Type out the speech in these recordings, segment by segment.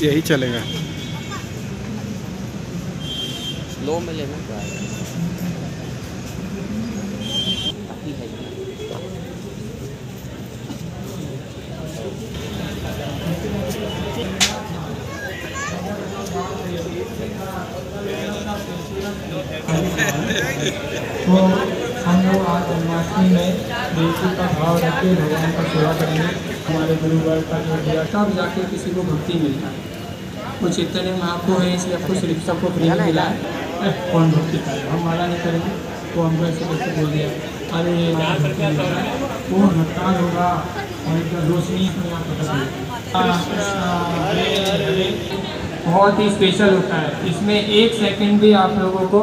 یہی چلے گا سلو میں لینا تو ہم لوگ آج جنماشٹمی میں دیوی کا بھاؤ رکھ کے بھگوان کا سیوا کریں گے ہمارے گرو کا جو دیا تب جا کے کسی کو بھکتی ملتا ہے وہ چیتنیہ مہاپو ہے اس لیے آپ کو صرف سب کو فری میں ملا ہے کون بھکتی کرے گا ہم مالا نہیں کریں گے تو ہم کو ایسے کیسے بول دیا ارے ہے وہ ہڑتال ہوگا اور ایک روشنی کو یہاں پتہ چلے بہت ہی اسپیشل ہوتا ہے اس میں ایک سیکنڈ بھی آپ لوگوں کو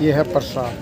یہ ہے پرساد۔